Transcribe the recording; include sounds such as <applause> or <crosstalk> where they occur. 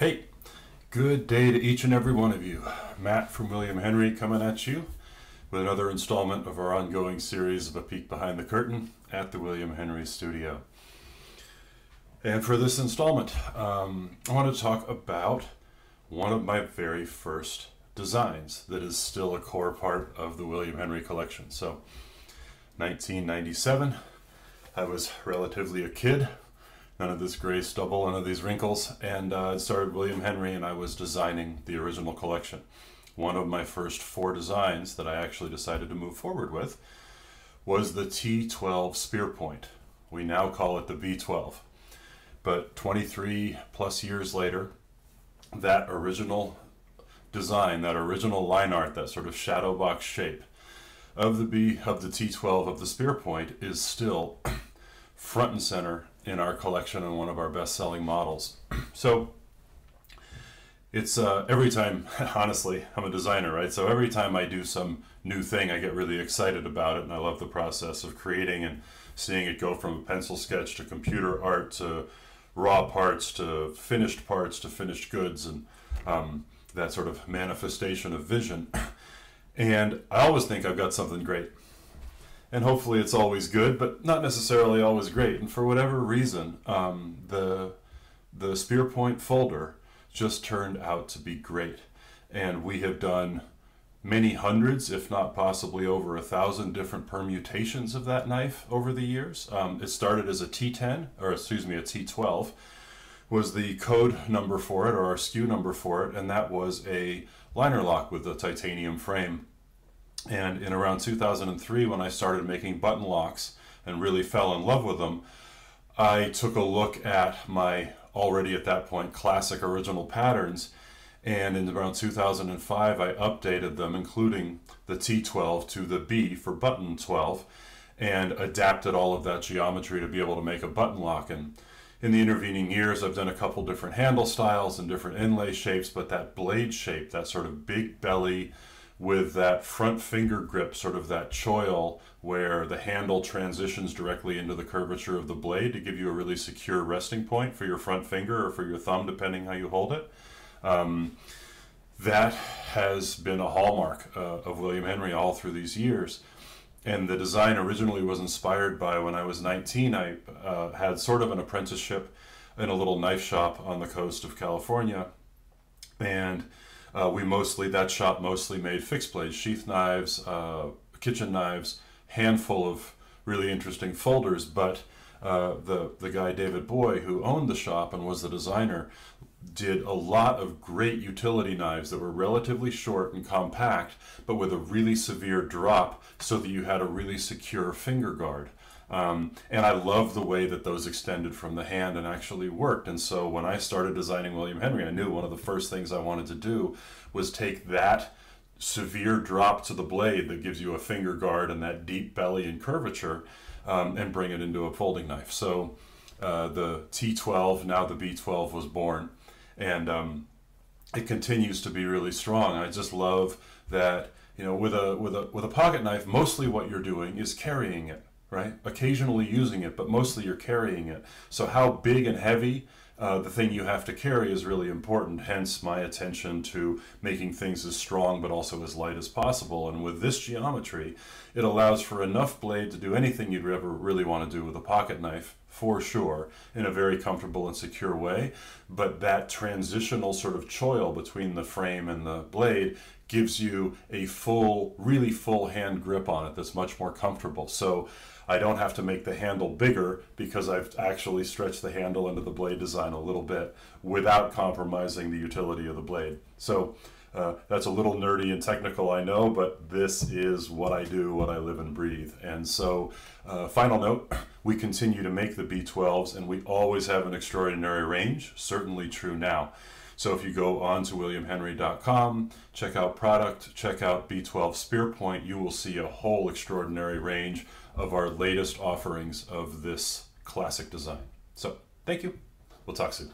Hey, good day to each and every one of you. Matt from William Henry coming at you with another installment of our ongoing series of A Peek Behind the Curtain at the William Henry Studio. And for this installment, um, I want to talk about one of my very first designs that is still a core part of the William Henry collection. So, 1997, I was relatively a kid none of this gray stubble, none of these wrinkles. And uh, I started William Henry and I was designing the original collection. One of my first four designs that I actually decided to move forward with was the T12 spear point. We now call it the B12. But 23 plus years later, that original design, that original line art, that sort of shadow box shape of the B of the T12 of the spear point is still front and center in our collection and one of our best-selling models. <clears throat> so it's uh, every time, <laughs> honestly, I'm a designer, right? So every time I do some new thing, I get really excited about it, and I love the process of creating and seeing it go from a pencil sketch to computer art to raw parts to finished parts to finished goods, and um, that sort of manifestation of vision. <clears throat> And I always think I've got something great and hopefully it's always good, but not necessarily always great. And for whatever reason, um, the the spear point folder just turned out to be great, and we have done many hundreds, if not possibly over a thousand different permutations of that knife over the years. Um, it started as a T10, or excuse me, a T12, was the code number for it, or our SKU number for it, and that was a liner lock with a titanium frame and in around 2003, when I started making button locks and really fell in love with them, I took a look at my already at that point classic original patterns. And in around 2005, I updated them, including the T12 to the B for button 12, and adapted all of that geometry to be able to make a button lock. And in the intervening years, I've done a couple different handle styles and different inlay shapes, but that blade shape, that sort of big belly, with that front finger grip, sort of that choil, where the handle transitions directly into the curvature of the blade to give you a really secure resting point for your front finger or for your thumb, depending how you hold it. Um, that has been a hallmark uh, of William Henry all through these years. And the design originally was inspired by when I was 19, I uh, had sort of an apprenticeship in a little knife shop on the coast of California. And uh, we mostly, that shop mostly made fixed blades, sheath knives, uh, kitchen knives, handful of really interesting folders, but uh, the, the guy David Boye, who owned the shop and was the designer, did a lot of great utility knives that were relatively short and compact, but with a really severe drop so that you had a really secure finger guard. Um, and I love the way that those extended from the hand and actually worked. And so when I started designing William Henry, I knew one of the first things I wanted to do was take that severe drop to the blade that gives you a finger guard and that deep belly and curvature um, and bring it into a folding knife. So uh, the T12, now the B12 was born. And um, it continues to be really strong. I just love that, you know, with a, with a, with a pocket knife, mostly what you're doing is carrying it right? Occasionally using it, but mostly you're carrying it. So how big and heavy uh, the thing you have to carry is really important. Hence my attention to making things as strong but also as light as possible. And with this geometry, it allows for enough blade to do anything you'd ever really want to do with a pocket knife for sure in a very comfortable and secure way but that transitional sort of choil between the frame and the blade gives you a full really full hand grip on it that's much more comfortable so I don't have to make the handle bigger because I've actually stretched the handle into the blade design a little bit without compromising the utility of the blade. So uh, that's a little nerdy and technical, I know, but this is what I do, what I live and breathe. And so, uh, final note <clears throat> we continue to make the B12s and we always have an extraordinary range, certainly true now. So if you go on to williamhenry.com, check out product, check out B12 Spearpoint, you will see a whole extraordinary range of our latest offerings of this classic design. So thank you. We'll talk soon.